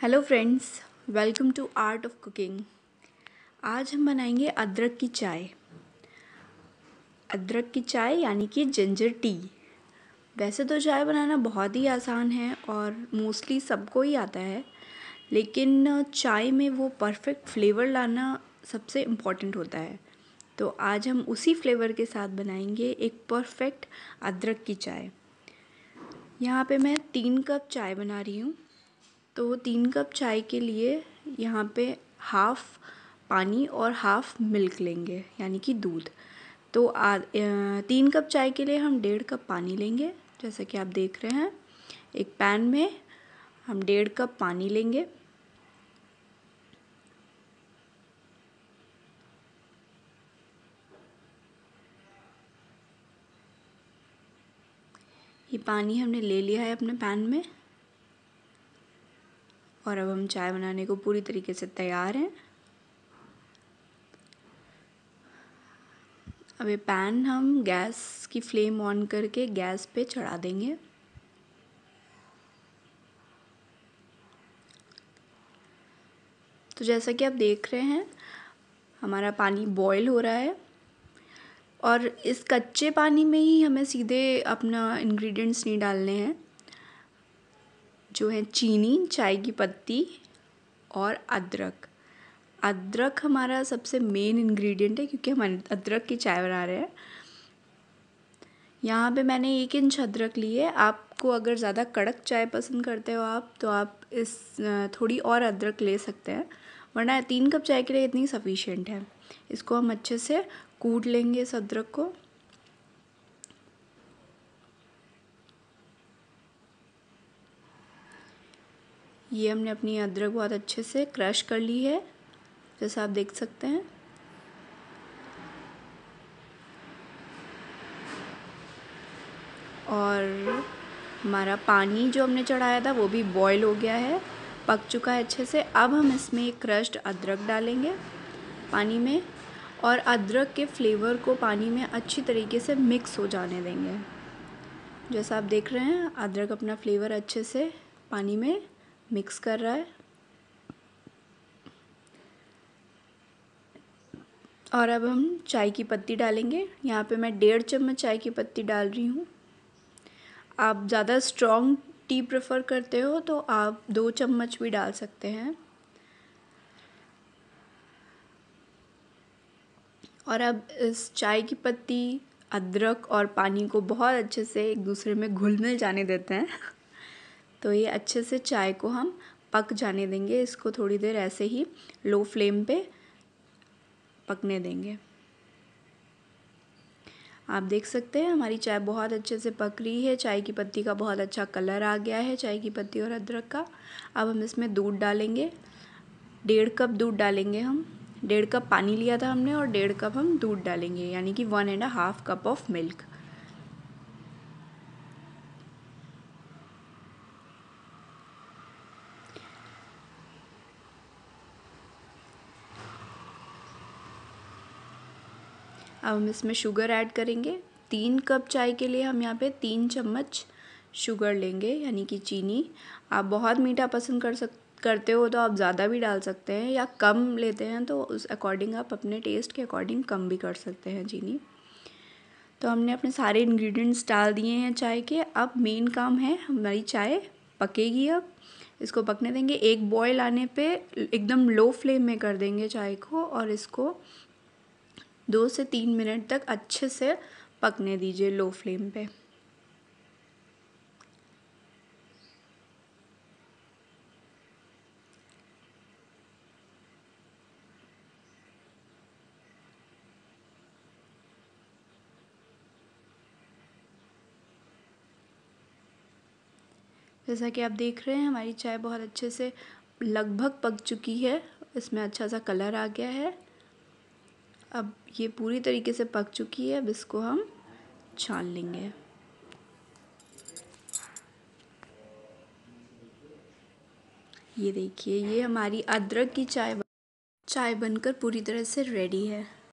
Hello friends, welcome to art of cooking. आज हम बनाएँगे अदरक की चाय। अदरक की चाय यानी कि जिंजर टी वैसे तो चाय बनाना बहुत ही आसान है और मोस्टली सबको ही आता है, लेकिन चाय में वो परफेक्ट फ्लेवर लाना सबसे इंपॉर्टेंट होता है। तो आज हम उसी फ्लेवर के साथ बनाएँगे एक परफेक्ट अदरक की चाय। यहाँ पे मैं तीन कप चाय बना रही हूँ। तो तीन कप चाय के लिए यहाँ पे हाफ़ पानी और हाफ़ मिल्क लेंगे, यानी कि दूध। तो तीन कप चाय के लिए हम डेढ़ कप पानी लेंगे, जैसा कि आप देख रहे हैं। एक पैन में हम डेढ़ कप पानी लेंगे। ये पानी हमने ले लिया है अपने पैन में। और अब हम चाय बनाने को पूरी तरीके से तैयार हैं। अब ये पैन हम गैस की फ्लेम ऑन करके गैस पे चढ़ा देंगे। तो जैसा कि आप देख रहे हैं, हमारा पानी बॉईल हो रहा है और इस कच्चे पानी में ही हमें सीधे अपना इंग्रेडिएंट्स नहीं डालने हैं। जो है चीनी, चाय की पत्ती और अदरक। अदरक हमारा सबसे मेन इंग्रेडिएंट है क्योंकि हम अदरक की चाय बना रहे हैं। यहाँ पे मैंने एक इंच अदरक ली है। आपको अगर ज़्यादा कड़क चाय पसंद करते हो आप तो आप इस थोड़ी और अदरक ले सकते हैं, वरना तीन कप चाय के लिए इतनी सफिशेंट है। इसको हम अच्छे से कूट लेंगे इस अदरक को। ये हमने अपनी अदरक बहुत अच्छे से क्रश कर ली है, जैसा आप देख सकते हैं। और हमारा पानी जो हमने चढ़ाया था, वो भी बॉईल हो गया है, पक चुका है अच्छे से। अब हम इसमें एक क्रश्ड अदरक डालेंगे पानी में और अदरक के फ्लेवर को पानी में अच्छी तरीके से मिक्स हो जाने देंगे। जैसा आप देख रहे हैं, अदरक अपना फ्लेवर अच्छे से पानी में मिक्स कर रहा है। और अब हम चाय की पत्ती डालेंगे। यहाँ पे मैं डेढ़ चम्मच चाय की पत्ती डाल रही हूँ। आप ज़्यादा स्ट्रॉन्ग टी प्रेफर करते हो तो आप दो चम्मच भी डाल सकते हैं। और अब इस चाय की पत्ती अदरक और पानी को बहुत अच्छे से एक दूसरे में घुल मिल जाने देते हैं। तो ये अच्छे से चाय को हम पक जाने देंगे। इसको थोड़ी देर ऐसे ही लो फ्लेम पे पकने देंगे। आप देख सकते हैं, हमारी चाय बहुत अच्छे से पक रही है। चाय की पत्ती का बहुत अच्छा कलर आ गया है, चाय की पत्ती और अदरक का। अब हम इसमें दूध डालेंगे। डेढ़ कप दूध डालेंगे हम। डेढ़ कप पानी लिया था हमने और डेढ़ कप हम दूध डालेंगे, यानी कि one and half cup of milk अब हम इसमें शुगर ऐड करेंगे। तीन कप चाय के लिए हम यहाँ पे तीन चम्मच शुगर लेंगे, यानी कि चीनी। आप बहुत मीठा पसंद कर सक, करते हो तो आप ज़्यादा भी डाल सकते हैं या कम लेते हैं तो उस अकॉर्डिंग आप अपने टेस्ट के अकॉर्डिंग कम भी कर सकते हैं चीनी। तो हमने अपने सारे इंग्रेडिएंट्स डाल दिए हैं चाय के। अब मेन काम है, हमारी चाय पकेगी अब। इसको पकने देंगे। एक बॉयल आने पे एकदम लो फ्लेम में कर देंगे चाय को और इसको दो से तीन मिनट तक अच्छे से पकने दीजिए लो फ्लेम पे। जैसा कि आप देख रहे हैं, हमारी चाय बहुत अच्छे से लगभग पक चुकी है। इसमें अच्छा सा कलर आ गया है। अब ये पूरी तरीके से पक चुकी है, अब इसको हम छान लेंगे। ये देखिए, ये हमारी अदरक की चाय चाय बनकर पूरी तरह से रेडी है।